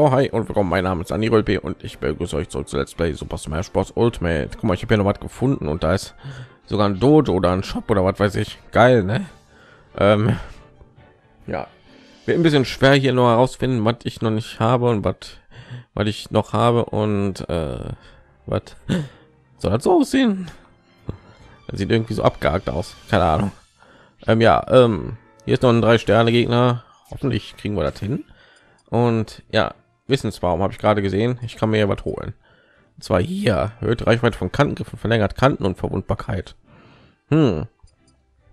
Jo, hi und willkommen. Mein Name ist Anni P. und ich begrüße euch zurück zu Let's Play Super Smash Bros. Ultimate. Guck mal, ich habe hier noch was gefunden und da ist sogar ein Dojo oder ein Shop oder was weiß ich. Geil, ne? Ähm, ja, wird ein bisschen schwer hier noch herausfinden, was ich noch nicht habe und was was ich noch habe und äh, was soll das so aussehen? Das sieht irgendwie so abgehakt aus. Keine Ahnung. Ähm, ja, ähm, hier ist noch ein drei Sterne Gegner. Hoffentlich kriegen wir das hin. Und ja, Wissensbaum habe ich gerade gesehen. Ich kann mir ja was holen. Und zwar hier erhöht Reichweite von Kantengriffen, verlängert Kanten und Verwundbarkeit. Hm.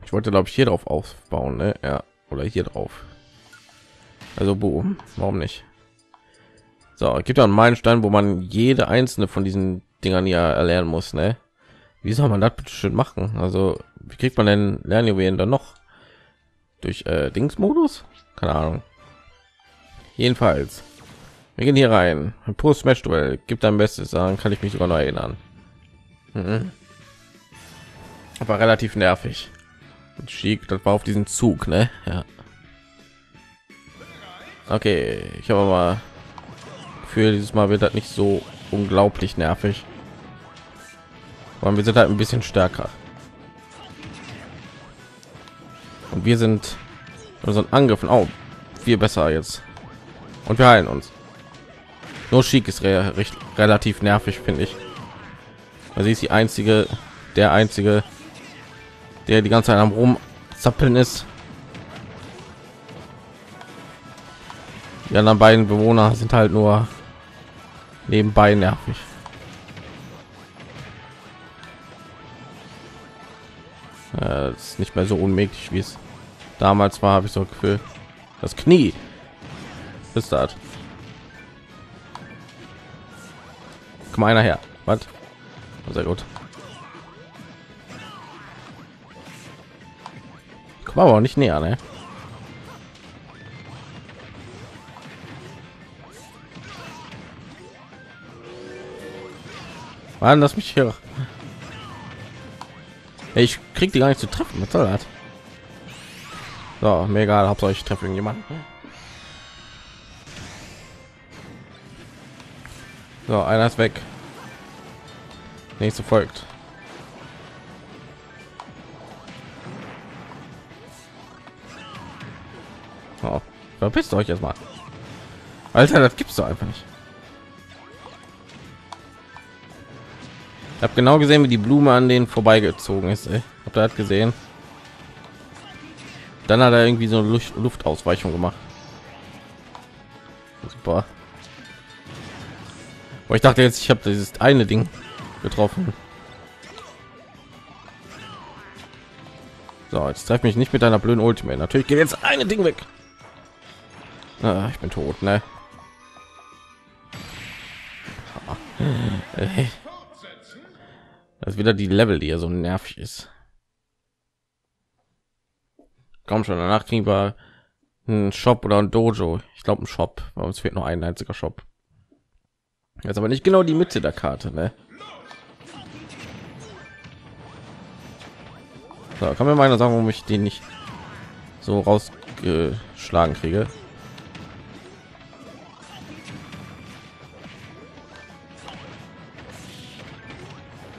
Ich wollte glaube ich hier drauf aufbauen, ne? Ja, oder hier drauf. Also boom, warum nicht? So, gibt ja einen Meilenstein, wo man jede einzelne von diesen Dingern ja erlernen muss, ne? Wie soll man das bitte schön machen? Also, wie kriegt man denn Lernjuwelen dann noch? Durch äh, Dingsmodus? Keine Ahnung. Jedenfalls, wir gehen hier rein. Ein Pro Smash Duell gibt ein Bestes, sagen kann ich mich sogar noch erinnern. Mhm. Aber relativ nervig. Und schick, das war auf diesen Zug, ne? Ja. Okay, ich habe mal für dieses Mal wird das nicht so unglaublich nervig. Aber wir sind halt ein bisschen stärker. Und wir sind unseren Angriffen auch viel besser jetzt und wir heilen uns. Nur schick ist re recht, relativ nervig, finde ich. Also sie ist die einzige, der einzige, der die ganze Zeit am rum zappeln ist. Die anderen beiden Bewohner sind halt nur nebenbei nervig. das ist nicht mehr so unmöglich, wie es damals war, habe ich so ein Gefühl. Das Knie ist das? Komm einer her. Was? Sehr gut. Komm aber nicht näher, ne? Mann, lass mich hier. Ich krieg die gar nicht zu treffen. Was soll? So, mir egal, habt euch treffen jemanden. So, einer ist weg. Nächste folgt. Oh, verpisst euch erstmal. Alter, das gibt's doch einfach nicht. Ich habe genau gesehen, wie die Blume an den vorbeigezogen ist. Ey. Habt ihr das gesehen? Dann hat er irgendwie so eine Luft Luftausweichung gemacht. Ich dachte jetzt, ich habe dieses eine Ding getroffen. So, jetzt treff mich nicht mit deiner blöden Ultimate. Natürlich geht jetzt eine Ding weg. Ah, ich bin tot, ne? Das ist wieder die Level, die ja so nervig ist. Komm schon, danach kriegen wir einen Shop oder ein Dojo. Ich glaube, ein Shop, weil uns fehlt noch ein einziger Shop. Jetzt aber nicht genau die Mitte der Karte, ne? So, kann mir mal einer sagen, warum ich den nicht so rausgeschlagen kriege?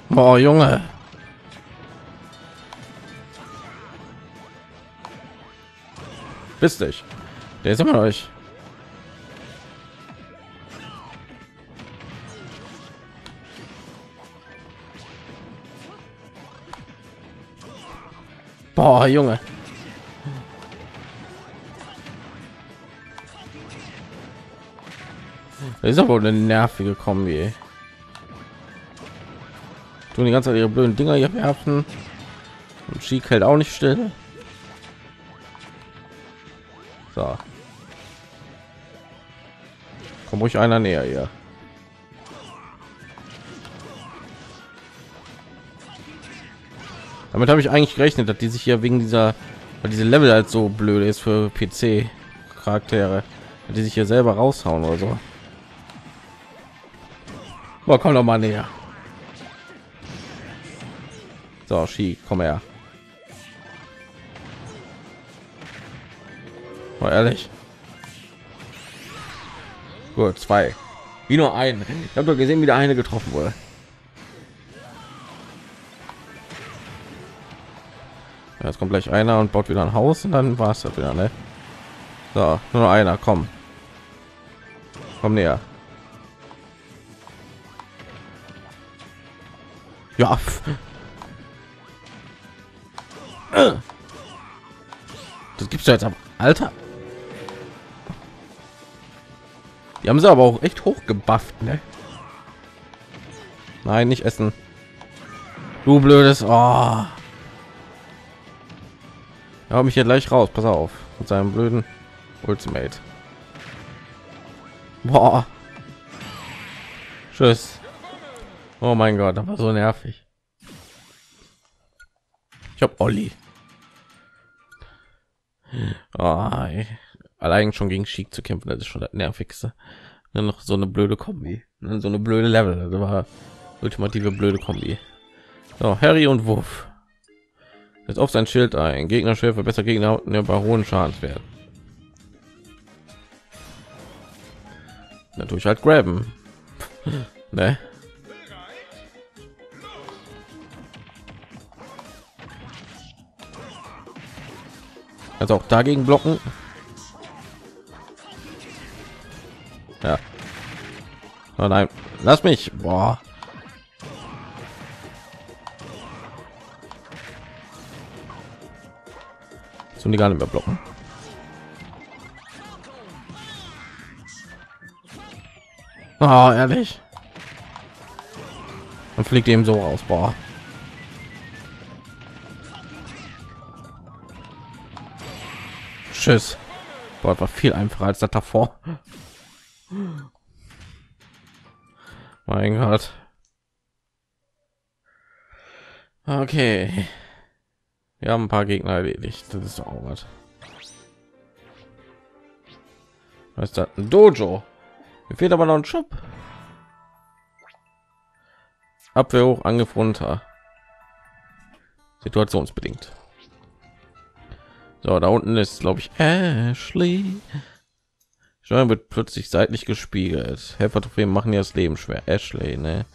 Boah, Junge. Bist dich. Der ist immer euch. Boah, Junge. Das ist aber eine nervige Kombi. Tun die ganze Zeit ihre blöden Dinger hier werfen. Und Schick hält auch nicht still. So. Komm ruhig einer näher hier. Damit habe ich eigentlich gerechnet, dass die sich hier wegen dieser, weil diese Level halt so blöd ist für PC Charaktere, die sich hier selber raushauen oder so. Boah, komm doch mal näher. So, Ski, komm her. War ehrlich. Gut, zwei. Wie nur ein. Ich habe doch gesehen, wie der eine getroffen wurde. Jetzt kommt gleich einer und baut wieder ein Haus und dann war es das wieder, ne? So, nur einer, komm. Komm näher. Ja. Das gibt's ja jetzt am Alter. Die haben sie aber auch echt hoch gebufft, ne? Nein, nicht essen. Du blödes. Oh. Ja, mich hier gleich raus. Pass auf. Mit seinem blöden Ultimate. Boah. Tschüss. Oh mein Gott, das war so nervig. Ich habe Olli. Oh, Allein schon gegen Schick zu kämpfen, das ist schon das nervigste. Dann noch so eine blöde Kombi. So eine blöde Level. Das war ultimative blöde Kombi. So, Harry und Wurf. Jetzt auf sein Schild ein. Gegner schwer besser Gegner bei hohen Schadenswert. Natürlich halt graben. ne? Also auch dagegen blocken. Ja. Oh nein, lass mich. Boah. So die gar nicht mehr blocken. Oh, ehrlich. Und fliegt eben so raus. Boah. Tschüss. Boah, war viel einfacher als das davor. Mein Gott. Okay. Wir haben ein paar Gegner erledigt. Das ist auch was. Was ist das? Ein Dojo. Mir fehlt aber noch ein Shop. Abwehr hoch, Angriff runter. Situationsbedingt. So, da unten ist, glaube ich, Ashley. Steuern wird plötzlich seitlich gespiegelt. Helfertrophäen machen ja das Leben schwer. Ashley, ne?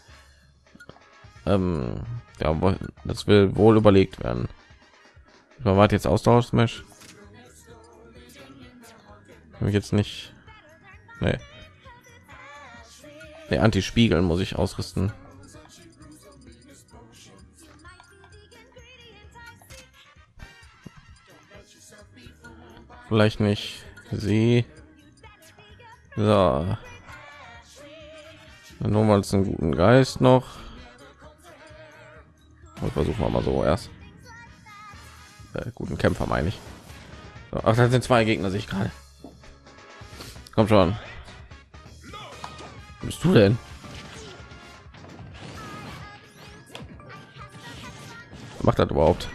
Ähm, ja, das will wohl überlegt werden. Man warte jetzt Austausch-Smash. Ich jetzt nicht. Nee. Der Anti-Spiegeln muss ich ausrüsten. Vielleicht nicht sie. So. Nur mal einen guten Geist noch. versuchen wir mal so erst. Äh, guten Kämpfer meine ich. Ach, das sind zwei Gegner, sich gerade. Komm schon. Wo bist du denn? Macht das überhaupt?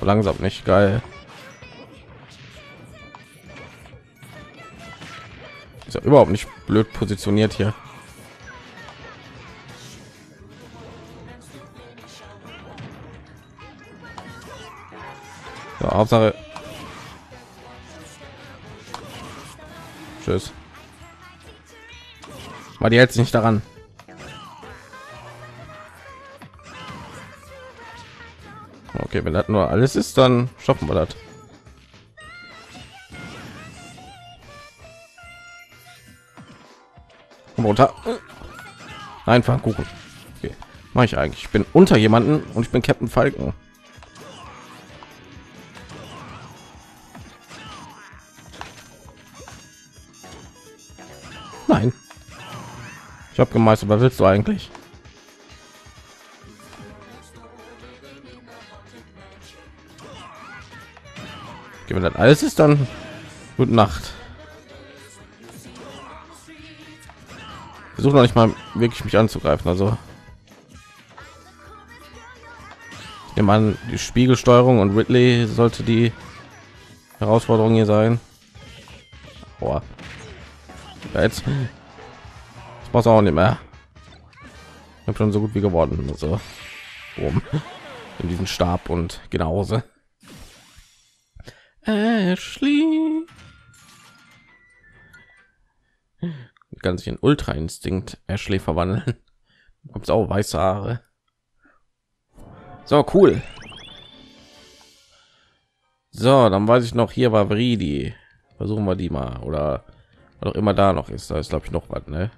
Langsam nicht geil. Ist ja überhaupt nicht blöd positioniert hier. Hauptsache. Tschüss. Mal die jetzt nicht daran. Okay, wenn das nur alles ist, dann schaffen wir das. runter. Einfach gucken. Okay. Mache ich eigentlich. Ich bin unter jemanden und ich bin Captain Falken. Ich habe gemeistert, was willst du eigentlich? Wenn das alles ist, dann gute Nacht. Versuche noch nicht mal wirklich mich anzugreifen. Also nehme an, die Spiegelsteuerung und Ridley sollte die Herausforderung hier sein. Boah. Ja, jetzt das auch nicht mehr. Ich habe schon so gut wie geworden. Also oben in diesen Stab und genauso. Sich in Ultra Instinkt Ashley verwandeln. Kommt auch weiße Haare. So cool. So, dann weiß ich noch, hier war Vridi. Versuchen wir die mal oder auch immer da noch ist. Da ist glaube ich noch was, ne?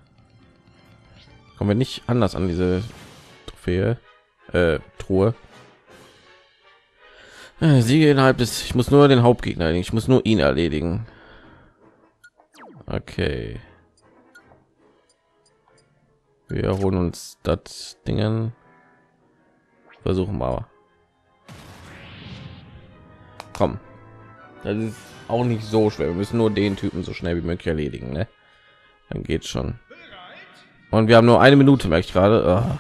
Kommen wir nicht anders an diese Trophäe, äh, Truhe. Äh, Siege innerhalb des. Ich muss nur den Hauptgegner. Ich muss nur ihn erledigen. Okay. Wir holen uns das Dingen. Versuchen wir. Komm. Das ist auch nicht so schwer. Wir müssen nur den Typen so schnell wie möglich erledigen, ne? Dann geht schon. Und wir haben nur eine Minute, merke ich gerade. Oh.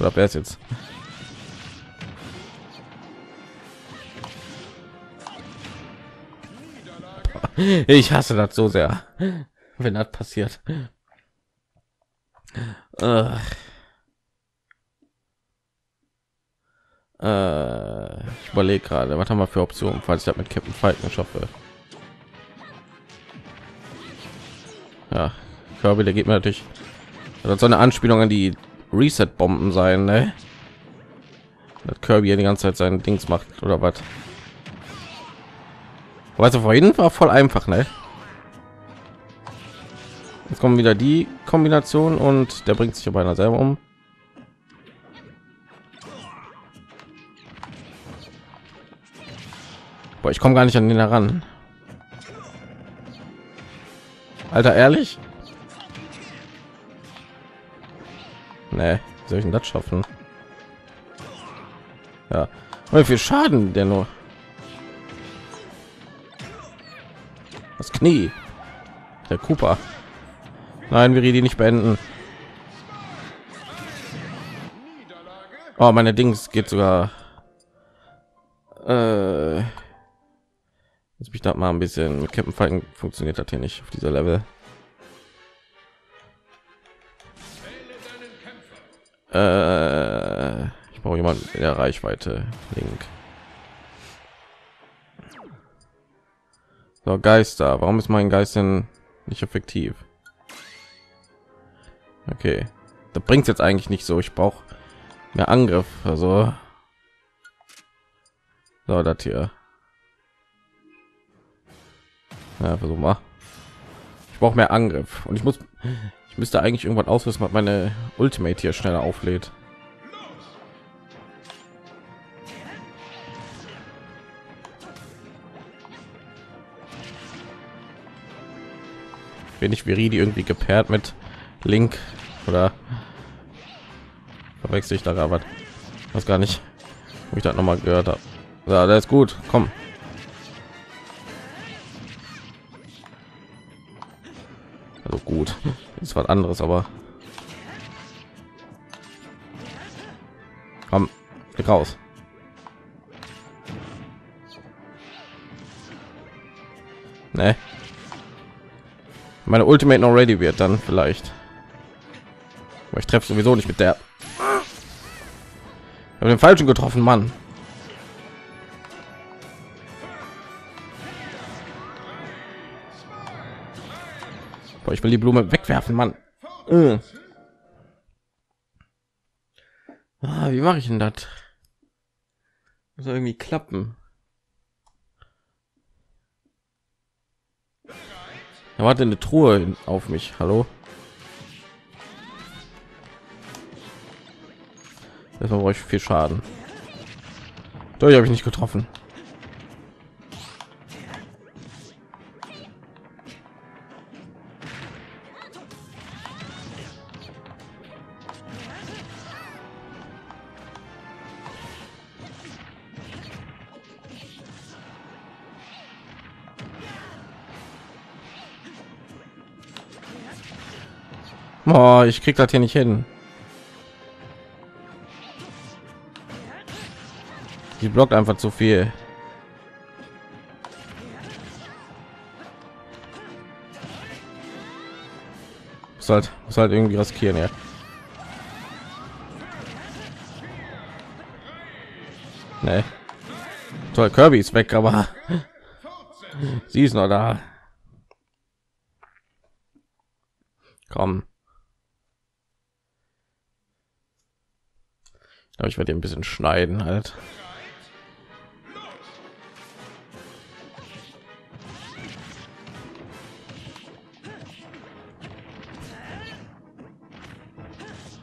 Oder wer ist jetzt? Ich hasse das so sehr, wenn das passiert. Äh, ich überlege gerade, was haben wir für Optionen, falls ich das mit Captain Falken schaffe. Ja, Kirby, der geht mir natürlich. Das soll eine Anspielung an die Reset-Bomben sein, ne? Das Kirby ja die ganze Zeit seinen Dings macht oder was? Weißt du, vorhin war voll einfach, ne? Jetzt kommen wieder die Kombination und der bringt sich aber einer selber um. Boah, ich komme gar nicht an den heran. Alter, ehrlich? Nee, soll ich denn das schaffen? Ja, wie viel Schaden der nur? Das Knie. Der Cooper. Nein, wir die nicht beenden. Oh, meine Dings geht sogar. Äh, jetzt mich da mal ein bisschen mit Kämpfen fallen funktioniert das hier nicht auf dieser Level. Jemanden in der Reichweite. Link. So, Geister. Warum ist mein Geist denn nicht effektiv? Okay, da bringt jetzt eigentlich nicht so. Ich brauche mehr Angriff. Also, so das hier. Ja, versuch mal. Ich brauche mehr Angriff und ich muss ich müsste eigentlich irgendwann ausrüsten, was meine Ultimate hier schneller auflädt. Ich Viridi irgendwie gepaart mit Link oder verwechsel ich da aber was gar nicht, wo ich das noch mal gehört habe. Ja, das ist gut. Komm. Also gut ist was anderes aber komm raus meine ultimate noch ready wird dann vielleicht aber ich treffe sowieso nicht mit der den falschen getroffen mann Boah, ich will die Blume wegwerfen, Mann. Äh. Ah, wie mache ich denn das? Muss irgendwie klappen. Da warte eine Truhe auf mich. Hallo. Das war euch viel Schaden. Durch habe ich nicht getroffen. Oh, ich krieg das hier nicht hin. Die blockt einfach zu viel. Muss halt, muss halt irgendwie riskieren, ja. Nee. Toll, Kirby ist weg, aber sie ist noch da. Komm. Aber ich werde ein bisschen schneiden halt.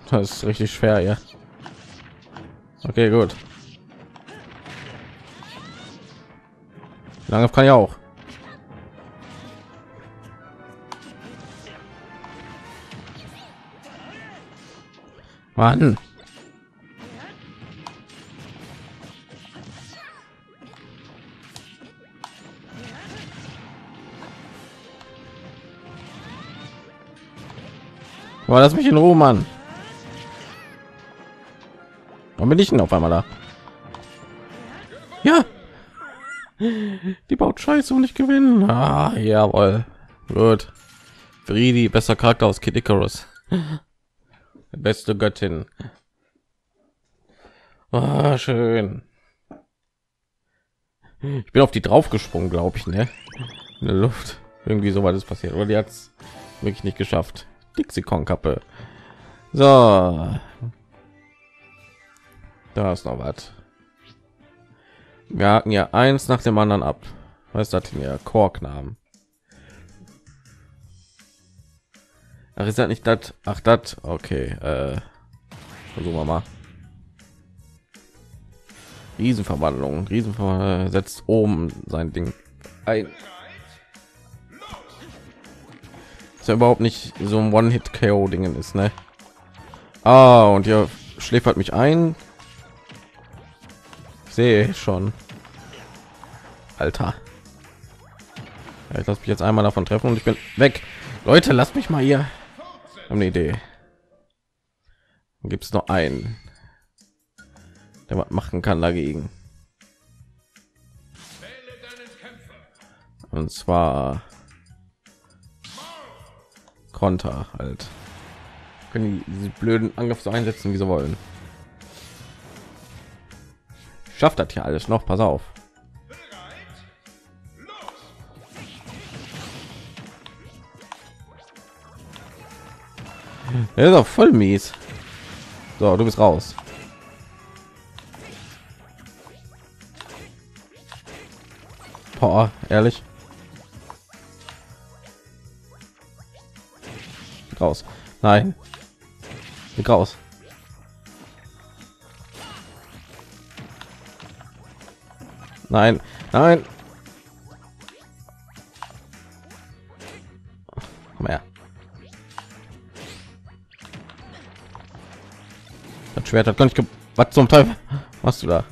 Das ist richtig schwer, ja. Okay, gut. Lange kann ich auch. Mann. Boah, lass mich in Ruhe, Mann. Warum bin ich denn auf einmal da? Ja. Die baut Scheiße und ich gewinnen. Ah, jawohl. Gut. Friedi, besser Charakter aus Kid Icarus. Beste Göttin. Ah, schön. Ich bin auf die draufgesprungen, glaube ich, ne? In der Luft. Irgendwie so was ist passiert. Oder die hat es wirklich nicht geschafft. Dixie-Con-Kappe. So. Da ist noch was. Wir haken ja eins nach dem anderen ab. Was das denn ja? Korknamen. Ach, ist das nicht das? Ach, das? Okay. Äh, versuchen wir mal. Riesenverwandlung. Riesenverwandlung setzt oben sein Ding ein. Ja überhaupt nicht so ein One-Hit-KO-Dingen ist, ne? Ah, und ihr schläfert mich ein. Sehe schon. Alter. Ja, ich lasse mich jetzt einmal davon treffen und ich bin weg. Leute, lasst mich mal hier. Eine Idee. Gibt es noch einen, der was machen kann dagegen? Und zwar Konter halt. Können die blöden Angriff so einsetzen, wie sie wollen. Schafft das hier alles noch? Pass auf. Er ist auch voll mies. So, du bist raus. Boah, ehrlich. Raus. Nein. Raus. Nein, nein. Komm her. Das Schwert hat gar nicht Was zum Teufel machst du da?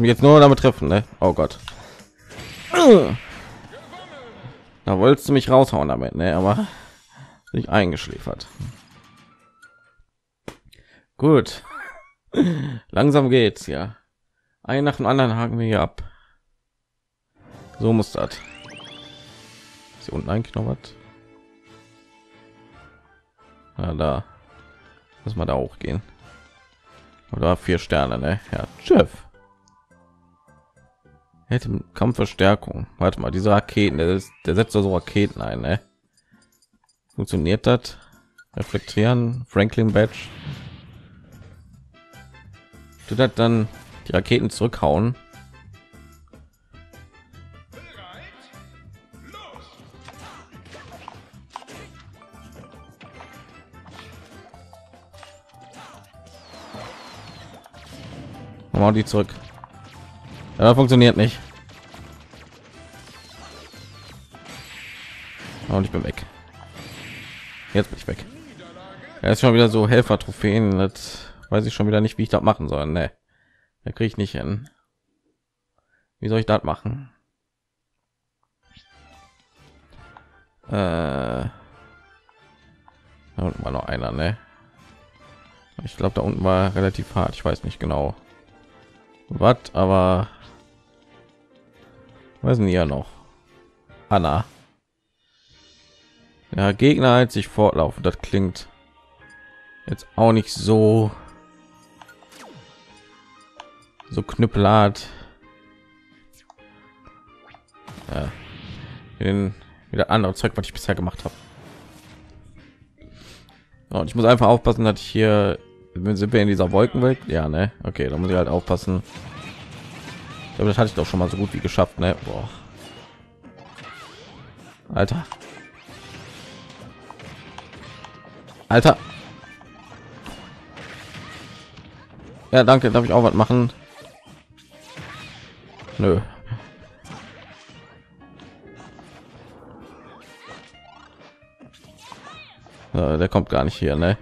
Mich jetzt nur damit treffen, ne? Oh Gott. Da wolltest du mich raushauen damit, ne? Aber sich eingeschläfert. Gut. Langsam geht's ja. Ein nach dem anderen haken wir hier ab. So muss das. Ist hier unten was? Ja, da. Muss man da auch gehen. Oder vier Sterne, ne? Ja, Schiff. Hätte Kampfverstärkung. Warte mal, diese Raketen, der, ist, der setzt so Raketen ein, ne? Funktioniert das? Reflektieren, Franklin Badge. Du das dann die Raketen zurückhauen. Mal die zurück. Ja, funktioniert nicht. Und ich bin weg. Jetzt bin ich weg. Er ist schon wieder so Helfer Trophäen. Das weiß ich schon wieder nicht, wie ich das machen soll. Ne, da kriege ich nicht hin. Wie soll ich das machen? Äh, da unten war noch einer, ne? Ich glaube, da unten war relativ hart. Ich weiß nicht genau, was, aber was denn hier noch? Anna. Ja, Gegner als sich fortlaufen. Das klingt jetzt auch nicht so so knüppelart. Ja. Den, wieder andere Zeug, was ich bisher gemacht habe. Und ich muss einfach aufpassen, dass ich hier sind wir in dieser Wolkenwelt. Ja, ne? Okay, da muss ich halt aufpassen. Glaube, das hatte ich doch schon mal so gut wie geschafft, ne? Boah. Alter. Alter. Ja, danke. Darf ich auch was machen? Nö. Der kommt gar nicht hier, ne?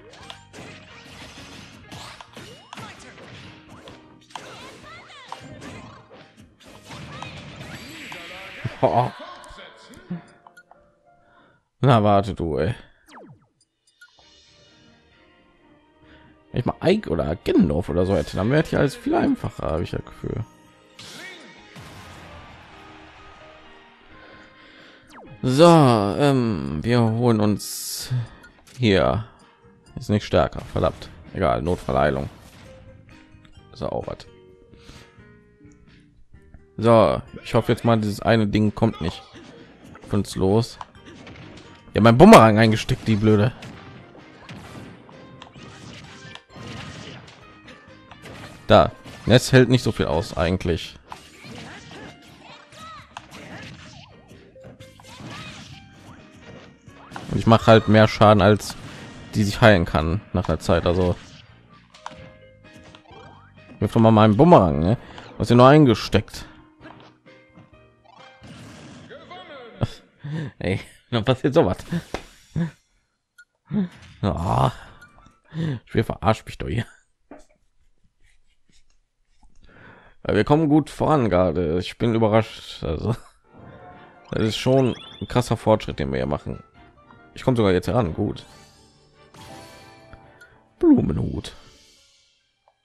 Oh. Na, warte du, ey. Ich mal Ike oder Gendorf oder so hätte, dann wäre ich alles viel einfacher, habe ich ja Gefühl. So, ähm, wir holen uns hier. Ist nicht stärker, verdammt. Egal, Notverleihung. Ist auch was. So, ich hoffe jetzt mal, dieses eine Ding kommt nicht von uns los. Ja, mein Bumerang eingesteckt, die blöde. Da, jetzt hält nicht so viel aus eigentlich. Und ich mache halt mehr Schaden als die sich heilen kann nach der Zeit. Also wirf doch mal meinen Bumerang, ne? Was ihr nur eingesteckt. Ey, dann passiert sowas. Oh, ich verarscht mich doch hier. wir kommen gut voran gerade. Ich bin überrascht. Also, das ist schon ein krasser Fortschritt, den wir hier machen. Ich komme sogar jetzt heran. Gut. Blumenhut.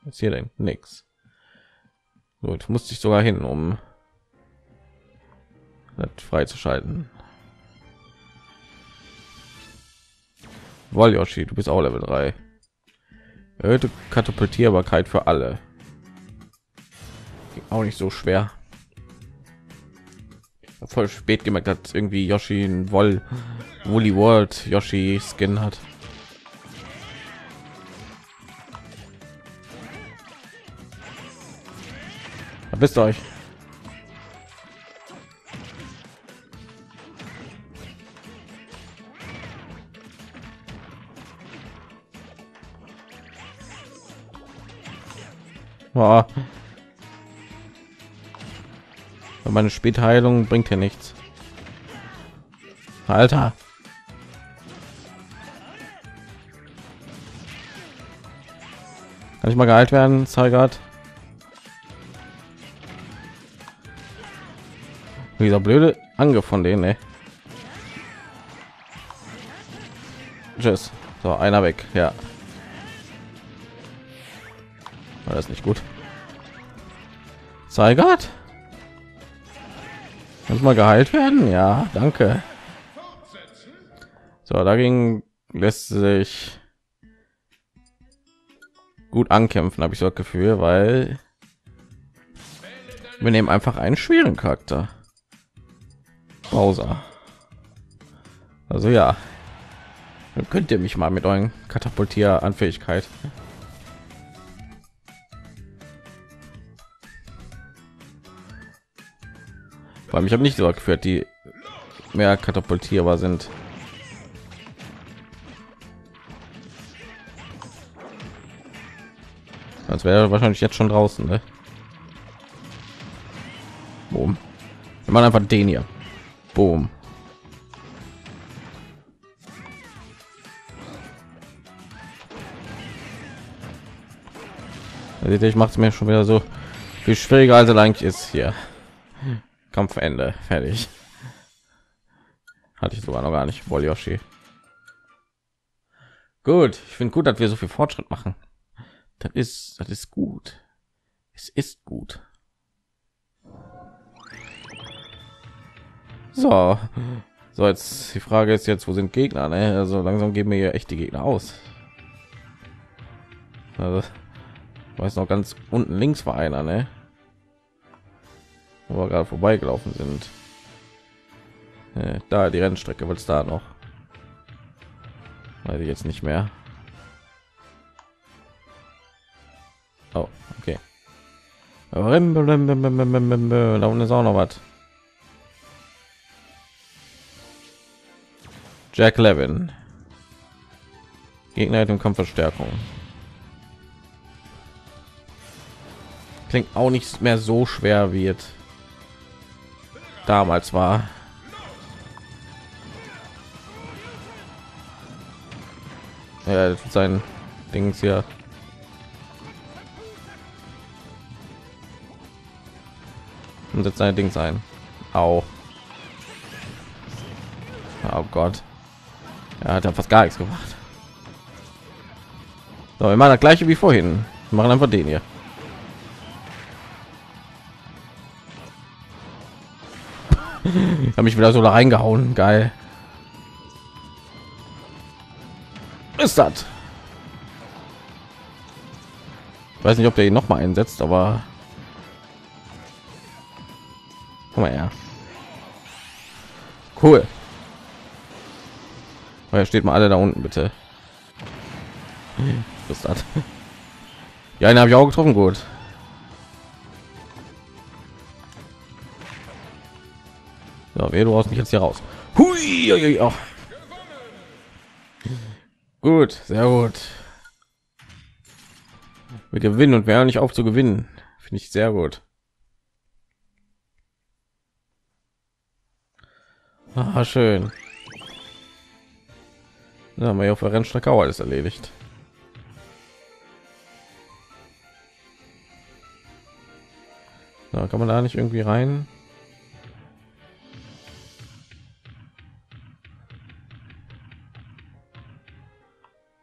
Was hier denn? Nix. Gut, musste ich sogar hin, um das freizuschalten. Woll Yoshi, du bist auch Level 3. Erhöhte Katapultierbarkeit für alle. Auch nicht so schwer. Voll spät gemerkt hat, irgendwie Yoshi ein Woll Woolly World Yoshi Skin hat. Bist euch. Boah. Meine Spätheilung bringt hier nichts. Alter. Kann ich mal geheilt werden, Zeigert? Dieser blöde Angriff von denen, ey. Tschüss. So, einer weg, ja. War das nicht gut? Zeigert? Muss mal geheilt werden? Ja, danke. So, dagegen lässt sich gut ankämpfen, habe ich so das Gefühl, weil wir nehmen einfach einen schweren Charakter. Bowser. Also ja, dann könnt ihr mich mal mit euren Katapultier an Fähigkeit. Weil ich habe nicht so geführt, die mehr katapultierbar sind. Das wäre wahrscheinlich jetzt schon draußen, ne? Boom. Wir machen einfach den hier. Boom. Ich mache es mir schon wieder so viel schwieriger, als er eigentlich ist hier. Kampfende, fertig. Hatte ich sogar noch gar nicht. Wohl Yoshi. Gut, ich finde gut, dass wir so viel Fortschritt machen. Das ist, das ist gut. Es ist gut. So, so jetzt die Frage ist jetzt, wo sind Gegner? Ne? Also langsam geben wir hier echt die Gegner aus. Also, weiß noch ganz unten links war einer ne wo wir gerade vorbeigelaufen sind. Äh, da die rennstrecke wird es da noch? Weiß ich jetzt nicht mehr. Oh okay. Da unten ist auch noch was. Jack Levin. Gegner und Kampfverstärkung. Klingt auch nicht mehr so schwer jetzt damals war. Ja, sein Dings hier. Und setzt sein Dings ein. Auch. Oh Gott. Er hat ja fast gar nichts gemacht. So, wir das gleiche wie vorhin. Wir machen einfach den hier. Habe mich wieder so da reingehauen. Geil. Ist das? weiß nicht, ob der ihn noch mal einsetzt, aber Komm mal her. Cool. Oh, ja, steht mal alle da unten, bitte. Ist das? Ja, einen habe ich auch getroffen, gut. Du hast mich jetzt hier raus. Hui, oh. Gut, sehr gut. Wir gewinnen und wer nicht auf zu gewinnen, finde ich sehr gut. Ah, schön. Da haben wir auf der Rennstrecke auch alles erledigt. Da kann man da nicht irgendwie rein.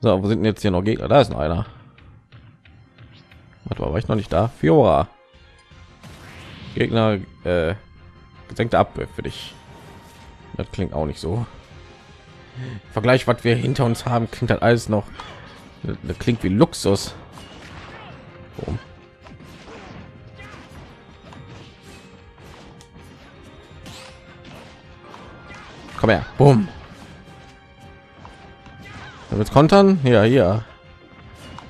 So, wo sind jetzt hier noch Gegner? Da ist noch einer. Warte war ich noch nicht da? Fiora. Gegner äh, gesenkte Abwehr für dich. Das klingt auch nicht so. Vergleich, was wir hinter uns haben, klingt halt alles noch. Das klingt wie Luxus. Oh. Komm her, bumm. Damit kontern? Ja, hier.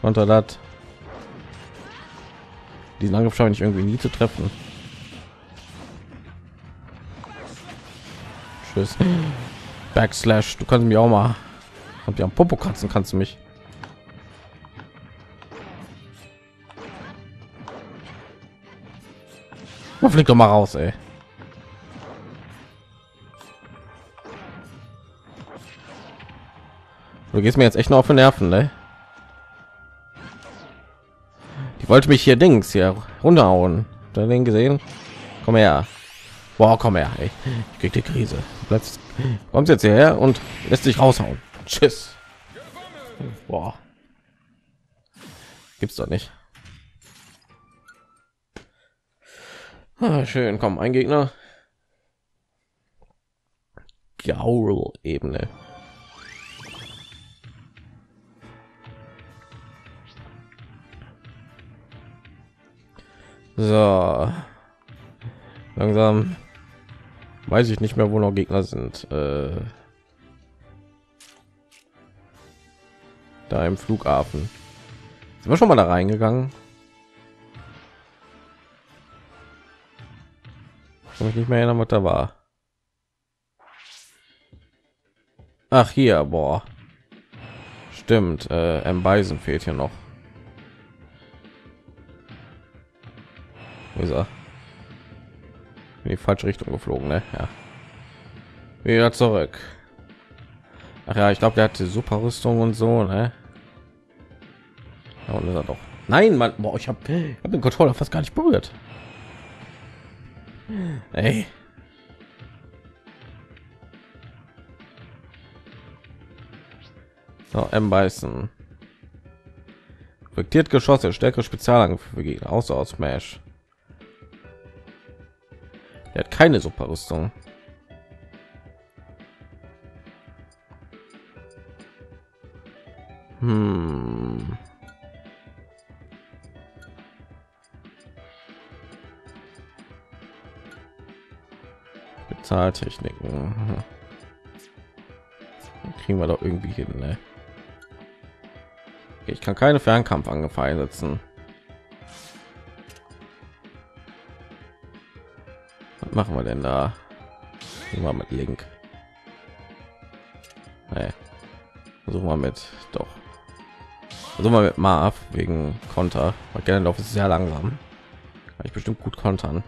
Konter das. Diesen Angriff scheine ich irgendwie nie zu treffen. Tschüss. Backslash, du kannst mich auch mal. Und ja, Popo kratzen kannst du mich. Man fliegt doch mal raus, ey. Du gehst mir jetzt echt noch auf den Nerven, ne? Die wollte mich hier Dings hier runterhauen. Da den gesehen? Komm her. Boah, komm her, ey. Ich krieg die Krise. Platz kommt jetzt hierher und lässt sich raushauen. Tschüss. Boah. Gibt's doch nicht. Ah, schön, komm, ein Gegner. Gaurel-Ebene. So. Langsam weiß ich nicht mehr, wo noch Gegner sind. Äh, da im Flughafen. Sind wir schon mal da reingegangen? Kann mich nicht mehr erinnern, was da war. Ach hier, boah. Stimmt, äh, M. Bison fehlt hier noch. Wo in die falsche Richtung geflogen, ne? Ja. Wieder zurück. Ach ja, ich glaube, der hatte super Rüstung und so, ne? Ja, und ist er doch. Nein, Mann, boah, ich habe hab den Controller fast gar nicht berührt. Ey. So, M beißen. Reflektiert Geschosse, stärkere Spezialangriffe für Gegner, außer aus Smash. Er hat keine Superrüstung. Hm. Bezahltechniken. Hm. Kriegen wir doch irgendwie hin, ne? Ich kann keine Fernkampfangriffe setzen. Machen wir denn da? Immer mit Link. Nee. Versuchen wir mit doch. Versuchen wir mit Marv wegen Konter. Weil Ganondorf ist sehr langsam. Kann ich bestimmt gut kontern.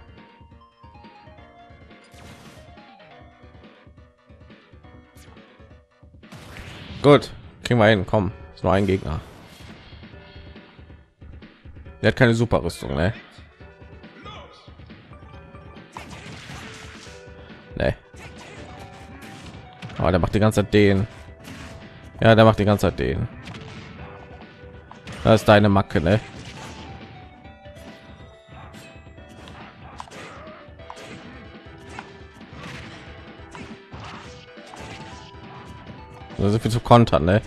Gut, kriegen wir hin. Komm, ist nur ein Gegner. Der hat keine super Rüstung, ne? Der macht die ganze Zeit den. Ja, der macht die ganze Zeit den. Das ist deine Macke, ne? so viel zu kontern, ne?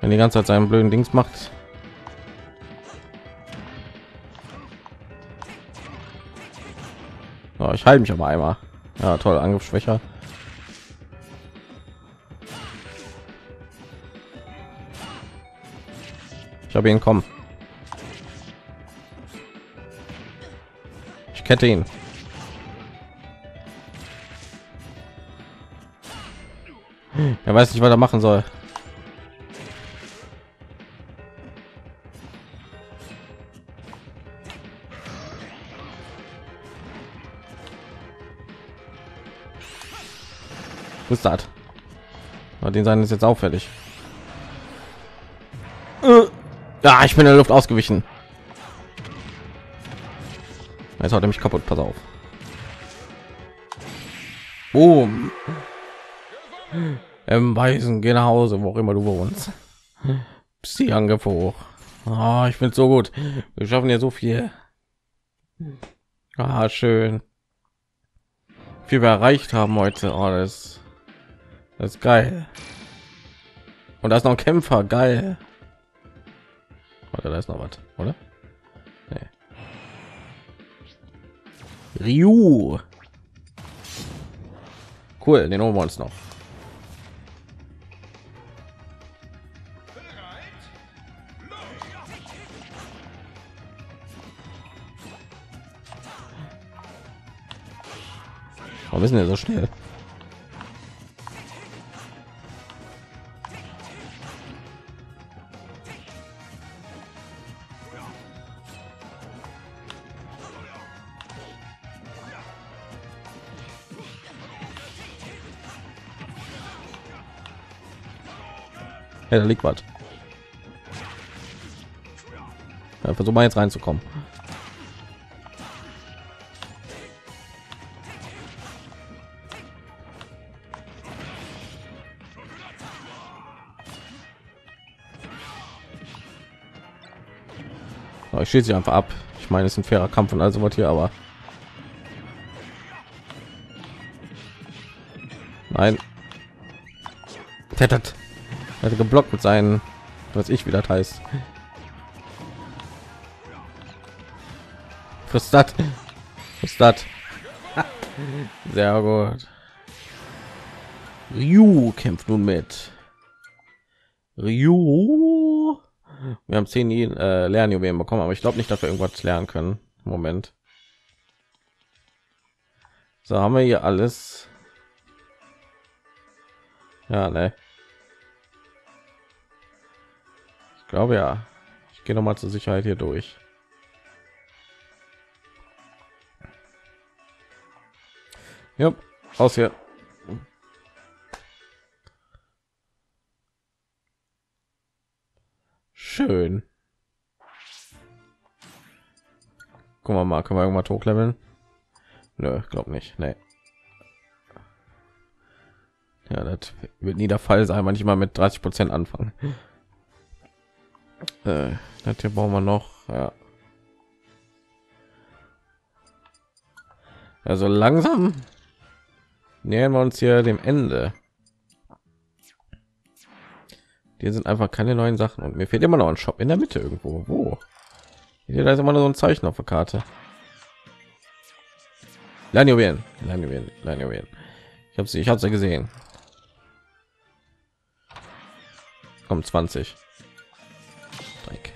Wenn die ganze Zeit seinen blöden Dings macht. Oh, ich halte mich aber einmal. Ja, toll, Angriff schwächer. Ich habe ihn kommen. Ich kette ihn. Er weiß nicht, was er machen soll. ist das? Den sein ist jetzt auffällig. Ja, ich bin in der Luft ausgewichen. Jetzt hat er mich kaputt. Pass auf. Boom. Im Weißen, geh nach Hause, wo auch immer du wohnst. Sie Angriff hoch. Oh, ich finde so gut. Wir schaffen ja so viel. Ah, schön. Wie wir erreicht haben heute. Oh, das, das ist geil. Und da ist noch ein Kämpfer. Geil. Oder da ist noch was, oder? Nee. Ryu. Cool, den holen wir uns noch. Warum ist denn so schnell? Da liegt was. Ja, versuch mal jetzt reinzukommen. ich stehe sie einfach ab. Ich meine, es ist ein fairer Kampf und also was hier, aber nein, hat, geblockt mit seinen, was ich wieder heißt. Was das? Was das? Sehr gut. Ryu kämpft nun mit. Ryu. Wir haben zehn äh, Lernjuwelen bekommen, aber ich glaube nicht, dass wir irgendwas lernen können. Moment. So haben wir hier alles. Ja, ne. Glaube ja. Ich gehe noch mal zur Sicherheit hier durch. Ja, aus hier. Schön. Gucken wir mal, können wir irgendwas hochleveln? Nö, glaube nicht. Nee. Ja, das wird nie der Fall sein, manchmal mit 30 Prozent anfangen. Äh, das hier brauchen wir noch. Ja. Also langsam nähern wir uns hier dem Ende. Hier sind einfach keine neuen Sachen und mir fehlt immer noch ein Shop in der Mitte irgendwo. Wo? Hier da ist immer noch so ein Zeichen auf der Karte. Lernjuwelen, Lernjuwelen, Lernjuwelen. Ich habe sie, ich habe sie gesehen. Kommt 20. Dreck.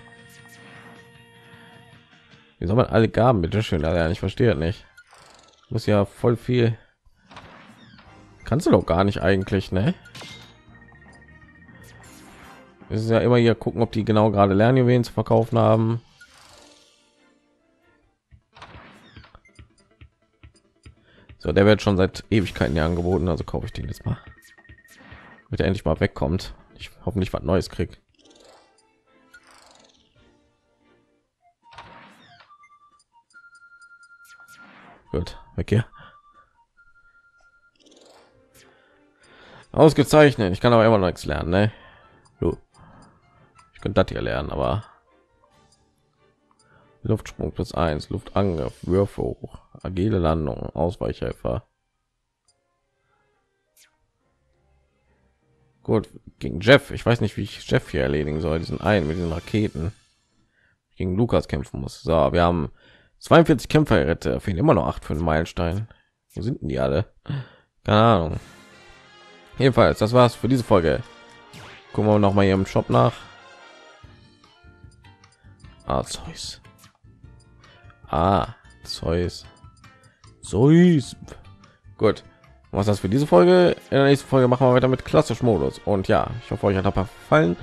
Wie soll man alle Gaben bitte schön lernen? Ich verstehe nicht. Muss ja voll viel. Kannst du doch gar nicht eigentlich, ne? Es ist ja immer hier gucken, ob die genau gerade Lernjuwelen zu verkaufen haben. So, der wird schon seit Ewigkeiten angeboten, also kaufe ich den jetzt mal. Damit er endlich mal wegkommt. Ich hoffentlich was Neues krieg. Gut, weg hier. Ausgezeichnet. Ich kann aber immer noch nichts lernen, ne? Ich könnte das hier lernen, aber Luftsprung plus eins, Luftangriff, Würfe hoch, agile Landung, Ausweichhelfer. Gut, gegen Jeff. Ich weiß nicht, wie ich Jeff hier erledigen soll. Diesen einen mit den Raketen. Gegen Lukas kämpfen muss. So, wir haben 42 Kämpfer errettet. Fehlen immer noch acht für den Meilenstein. Wo sind denn die alle? Keine Ahnung. Jedenfalls, das war's für diese Folge. Gucken wir noch mal hier im Shop nach. Ah, Zeus. Ah, Zeus. Zeus. Gut. Was das für diese Folge? In der nächsten Folge machen wir weiter mit klassisch Modus. Und ja, ich hoffe, euch hat ein paar gefallen.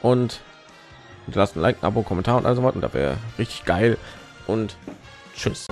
Und lasst ein Like, ein Abo, Kommentar und also was. Und da wäre richtig geil. Und tschüss.